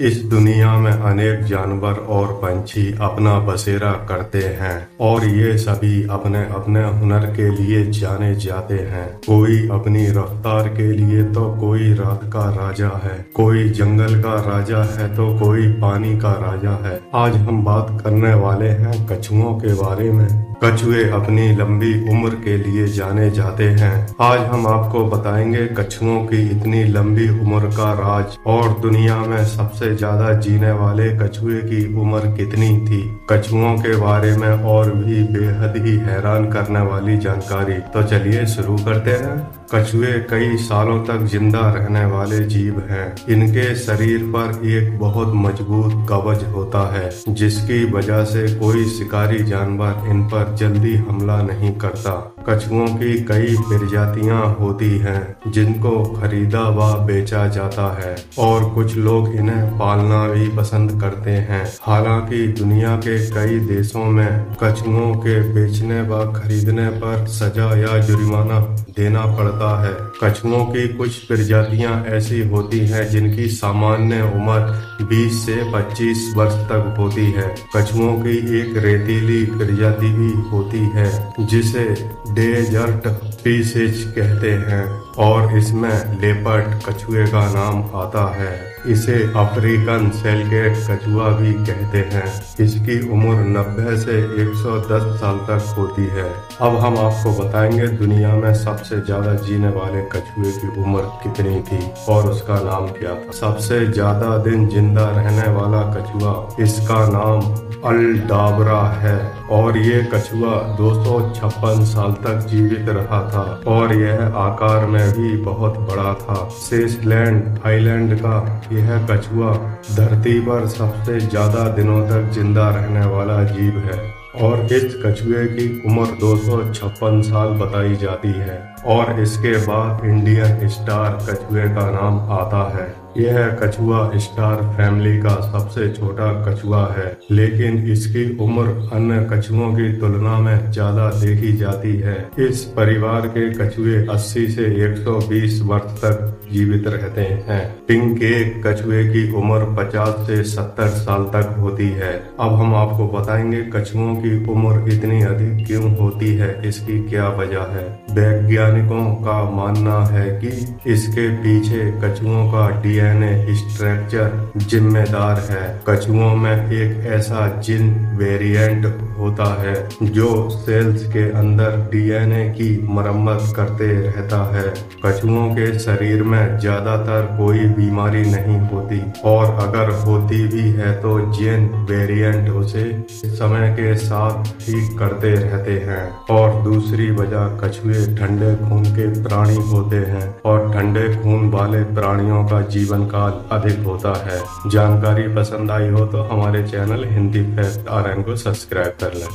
इस दुनिया में अनेक जानवर और पंछी अपना बसेरा करते हैं और ये सभी अपने अपने हुनर के लिए जाने जाते हैं। कोई अपनी रफ्तार के लिए तो कोई रात का राजा है, कोई जंगल का राजा है तो कोई पानी का राजा है। आज हम बात करने वाले हैं कछुओं के बारे में। कछुए अपनी लंबी उम्र के लिए जाने जाते हैं। आज हम आपको बताएँगे कछुओं की इतनी लंबी उम्र का राज और दुनिया में सबसे ज़्यादा जीने वाले कछुए की उम्र कितनी थी? कछुओं के बारे में और भी बेहद ही हैरान करने वाली जानकारी। तो चलिए शुरू करते हैं। कछुए कई सालों तक ज़िंदा रहने वाले जीव हैं। इनके शरीर पर एक बहुत मज़बूत कवच होता है, जिसकी वजह से कोई शिकारी जानवर इन पर जल्दी हमला नहीं करता कछुओं की कई प्रजातियाँ होती हैं, जिनको खरीदा व बेचा जाता है, और कुछ लोग इन्हें पालना भी पसंद करते हैं हालाँकि दुनिया के कई देशों में कछुओं के बेचने व खरीदने पर सजा या जुर्माना देना पड़ता है। कछुओं की कुछ प्रजातियाँ ऐसी होती हैं जिनकी सामान्य उम्र 20 से 25 वर्ष तक होती है। कछुओं की एक रेतीली प्रजाति भी होती है, जिसे डेजर्ट पीसेज कहते हैं। और इसमें लेपर्ड कछुए का नाम आता है। इसे अफ्रीकन सेलगेट कछुआ भी कहते हैं। इसकी उम्र 90 से 110 साल तक होती है। अब हम आपको बताएँगे दुनिया में सबसे ज़्यादा जीने वाले कछुए की उम्र कितनी थी और उसका नाम क्या था। सबसे ज़्यादा दिन ज़िंदा रहने वाला कछुआ इसका नाम अलडाबरा है और ये कछुआ दो सौ छप्पन साल तक जीवित रहा था और यह आकार में भी बहुत बड़ा था। सेसलैंड आइलैंड का यह कछुआ धरती पर सबसे ज़्यादा दिनों तक ज़िंदा रहने वाला जीव है और इस कछुए की उम्र दो सौ छप्पन साल बताई जाती है। और इसके बाद इंडियन स्टार कछुए का नाम आता है। यह कछुआ स्टार फैमिली का सबसे छोटा कछुआ है, लेकिन इसकी उम्र अन्य कछुओं की तुलना में ज़्यादा देखी जाती है। इस परिवार के कछुए 80 से 120 वर्ष तक जीवित रहते हैं। पिंक एक कछुए की उम्र 50 से 70 साल तक होती है। अब हम आपको बताएँगे कछुओं की उम्र इतनी अधिक क्यों होती है, इसकी क्या वजह है। वैज्ञानिकों का मानना है कि इसके पीछे कछुओं का डीएनए स्ट्रक्चर जिम्मेदार है। कछुओं में एक ऐसा जिन वेरिएंट होता है जो सेल्स के अंदर डीएनए की मरम्मत करते रहता है। कछुओं के शरीर में ज़्यादातर कोई बीमारी नहीं होती और अगर होती भी है तो जिन वेरिएंट उसे समय के साथ ठीक करते रहते हैं। और दूसरी वजह कछुए ठंडे खून के प्राणी होते हैं और ठंडे खून वाले प्राणियों का जीवन काल अधिक होता है। जानकारी पसंद आई हो तो हमारे चैनल हिंदी फैक्ट आर को सब्सक्राइब कर लें।